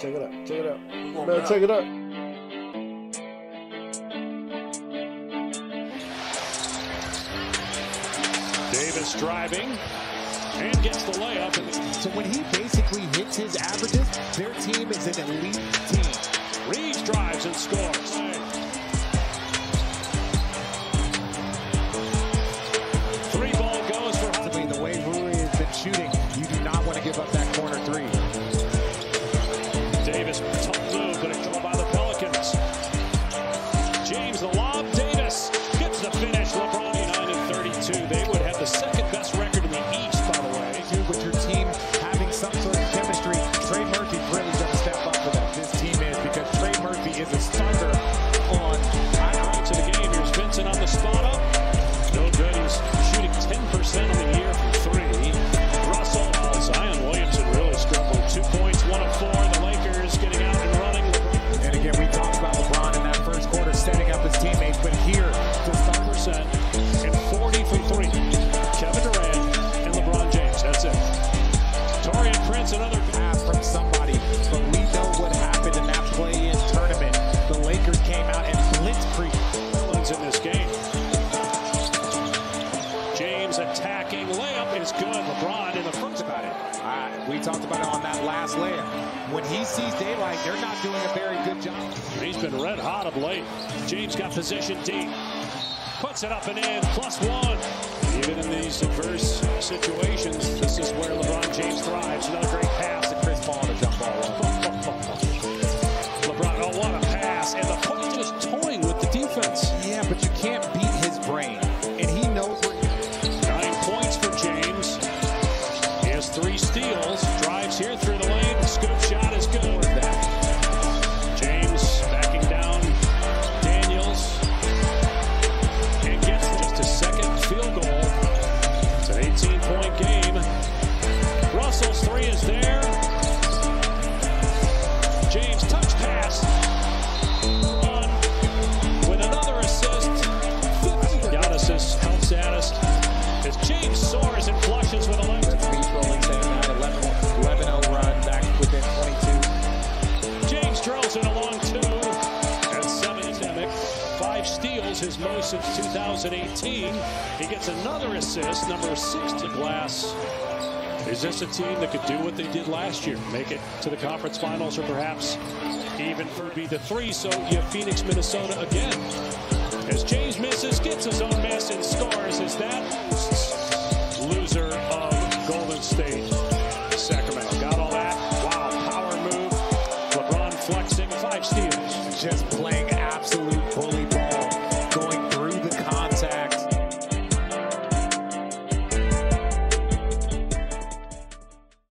Check it out. Check it out. Man, check it out. Davis driving and gets the layup. So when he basically hits his averages, their team is an elite team. Reaves drives and scores. Would have the second best record talked about on that last layup. When he sees daylight, they're not doing a very good job. He's been red hot of late. James got position deep. Puts it up and in. Plus one. Even in these adverse situations, this is where LeBron James thrives. Another great pass to Chris Paul to jump ball. LeBron, oh, what a pass. And the Bucks just toying with the defense. Yeah, but you can't beat his brain, and he knows where. His most since 2018. He gets another assist, number six to glass. Is this a team that could do what they did last year? Make it to the conference finals or perhaps even for be the three. So you have Phoenix, Minnesota again. As James misses, gets his own miss and scores. Is that loser of Golden State? Sacramento. Got all that? Wow, power move. LeBron flexing, five steals. Just playing absolute